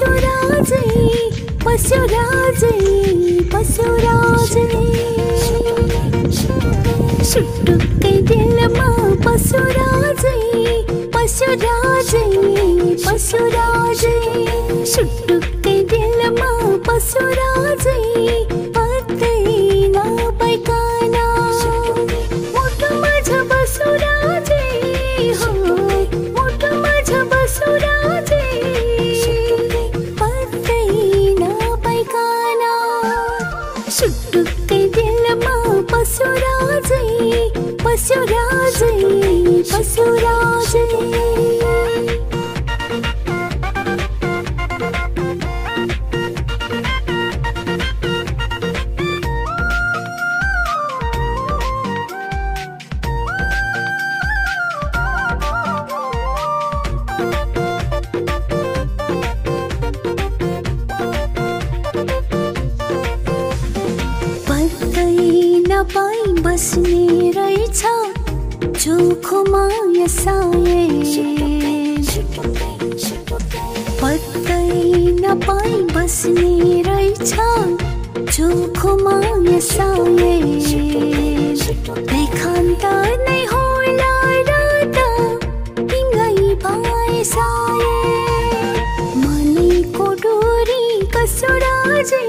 पशुराजै पशुराजै पशुराजै। सुटुक्कै दिलमा पशुराजै पशुराजै पशुराजै सुटुक्कै दिलमा पशुराजै पशुराजै पशुराजै नपाई बस्ने रहेछ चोखो माया साए। पत्तै नपाई बस्ने रहेछ चोखो माया साए। लेखान्त नै होला र त तिङ्गै पाए साए। मनैको डोरी कसो राजै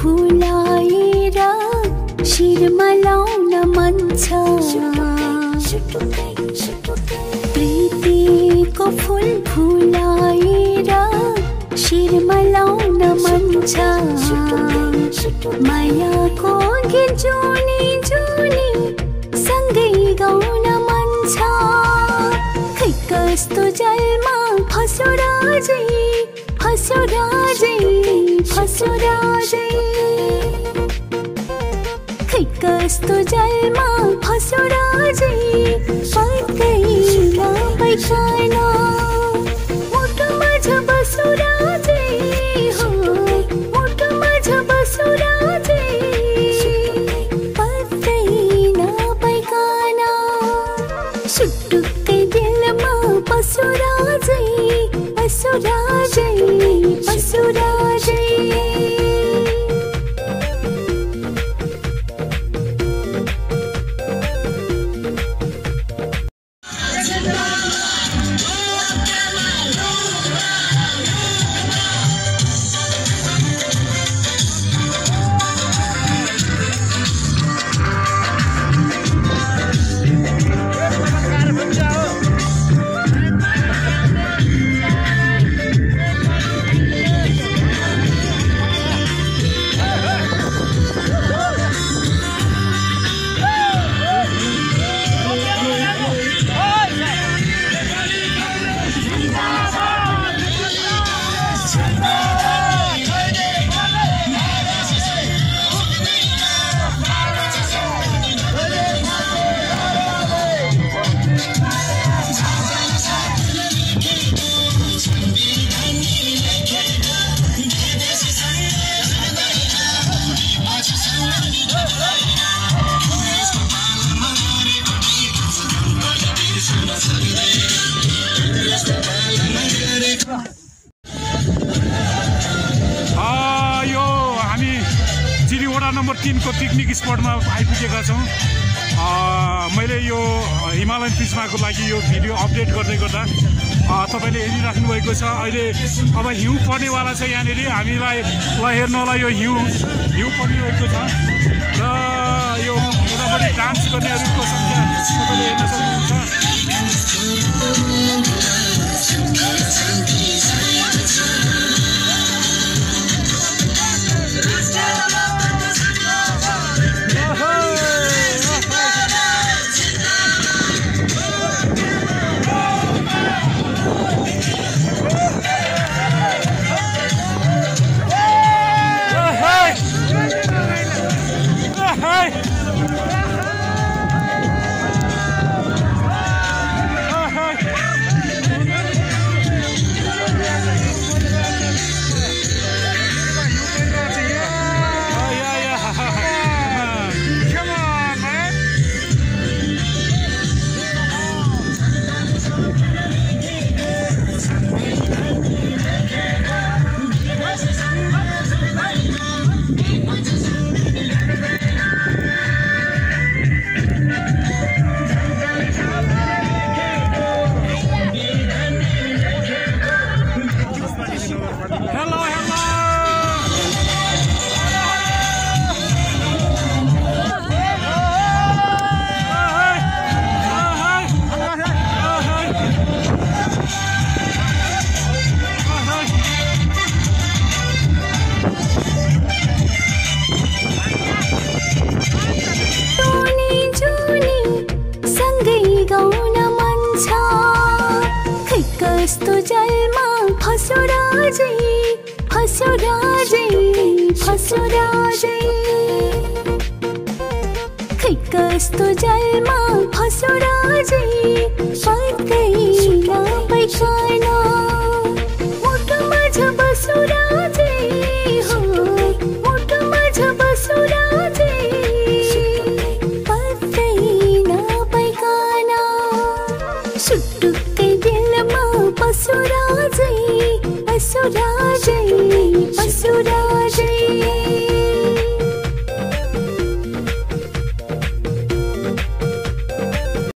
फुलाएर शिरमा लाउन मन छ प्रीतिको फुल फुलाएर शिरमा लाउन मन छ मायाको गीत जुनी जुनी सँगै गाउन मन छ खै कस्तो जलमा फसो राजै फसो राजै फसो राजै खै कस्तो जलमा फसो राजै पत्तै नपाइकन मुटुमा नम्बर पिकनिक स्पटमा आइपुगेका छौँ। मैले यो हिमालयन पिचमाको लागि यो भिडियो अपडेट गर्दै गर्दा तपाईँले हेरिराख्नु भएको छ अहिले अब हिउँ पर्नेवाला छ यहाँनिर। हामीलाई ल हेर्नुलाई यो हिउँ हिउँ परिरहेको छ। र यो मोटामोटी डान्स गर्नेहरूको सङ्ख्या तपाईँले हेर्न सक्नुहुन्छ। कस्तो जलमा फस्यो राजै फस्यो राजै फस्यो राजै खै कस्तो जलमा फस्यो राजै पत्तै नपाइकन मुटुमा बसो पशु राजै पशु राजै पशु राजै